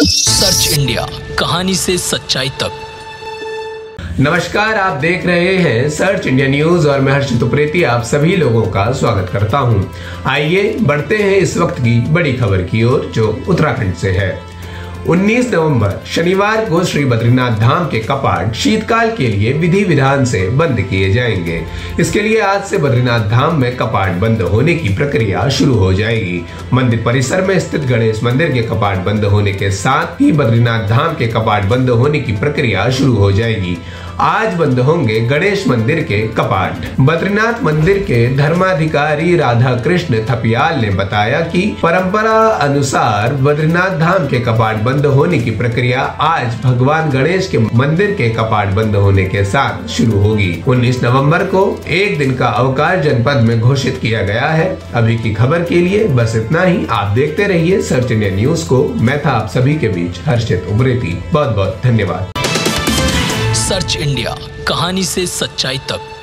Search India कहानी से सच्चाई तक। नमस्कार, आप देख रहे हैं सर्च इंडिया न्यूज़ और मैं हर्ष तुप्रेती आप सभी लोगों का स्वागत करता हूँ। आइए, बढ़ते हैं इस वक्त की बड़ी खबर की ओर, जो उत्तराखंड से है। 19 नवंबर, शनिवार को श्री बद्रीनाथ धाम के कपाट शीतकाल के लिए विधि विधान से बंद किए जाएँगे। इसके लिए आज से बद्रीनाथ धाम में कपाट बंद होने की प्रक्रिया शुरू हो जाएगी। मंदिर परिसर में स्थित गणेश मंदिर के कपाट बंद होने के साथ ही बद्रीनाथ धाम के कपाट बंद होने की प्रक्रिया शुरू हो जाएगी। आज बंद होंगे गणेश मंदिर के कपाट। बद्रीनाथ मंदिर के धर्माधिकारी राधा कृष्ण थपियाल ने बताया कि परंपरा अनुसार बद्रीनाथ धाम के कपाट बंद होने की प्रक्रिया आज भगवान गणेश के मंदिर के कपाट बंद होने के साथ शुरू होगी। 19 नवंबर को एक दिन का अवकाश जनपद में घोषित किया गया है। अभी की खबर के लिए बस इतना ही। आप देखते रहिए सर्च इंडिया न्यूज़ को। मैं था आप सभी के बीच हर्षित उमरेती। बहुत बहुत धन्यवाद। सर्च इंडिया कहानी से सच्चाई तक।